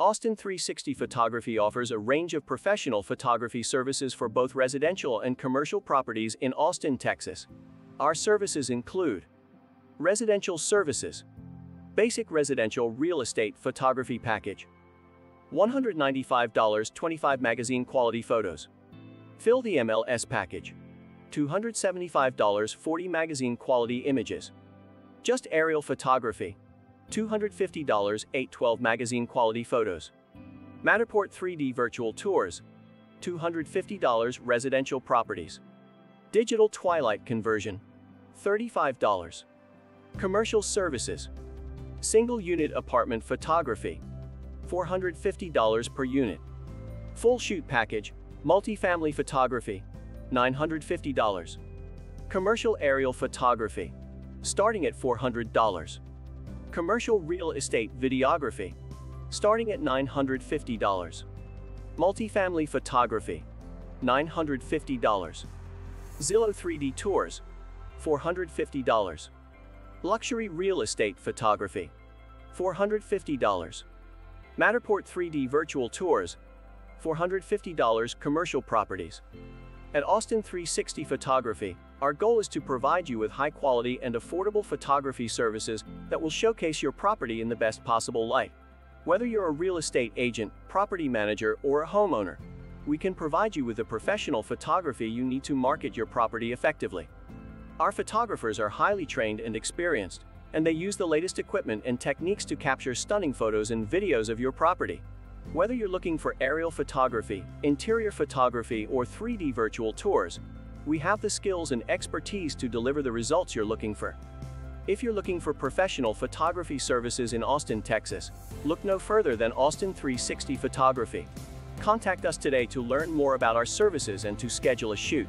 Austin 360 Photography offers a range of professional photography services for both residential and commercial properties in Austin, Texas. Our services include Residential Services Basic Residential Real Estate Photography Package $195 25 magazine quality photos. Fill the MLS package. $275 40 magazine quality images. Just aerial photography. $250 812 magazine quality photos. Matterport 3D virtual tours. $250 residential properties. Digital twilight conversion. $35. Commercial services. Single unit apartment photography. $450 per unit. Full shoot package, multifamily photography, $950. Commercial aerial photography, starting at $400. Commercial real estate videography, starting at $950. Multifamily photography, $950. Zillow 3D tours, $450. Luxury real estate photography, $450. Matterport 3D virtual tours, $450 commercial properties. At Austin 360 Photography, our goal is to provide you with high quality and affordable photography services that will showcase your property in the best possible light. Whether you're a real estate agent, property manager, or a homeowner, we can provide you with the professional photography you need to market your property effectively. Our photographers are highly trained and experienced, and they use the latest equipment and techniques to capture stunning photos and videos of your property. Whether you're looking for aerial photography, interior photography, or 3D virtual tours, we have the skills and expertise to deliver the results you're looking for. If you're looking for professional photography services in Austin, Texas, look no further than Austin 360 Photography. Contact us today to learn more about our services and to schedule a shoot.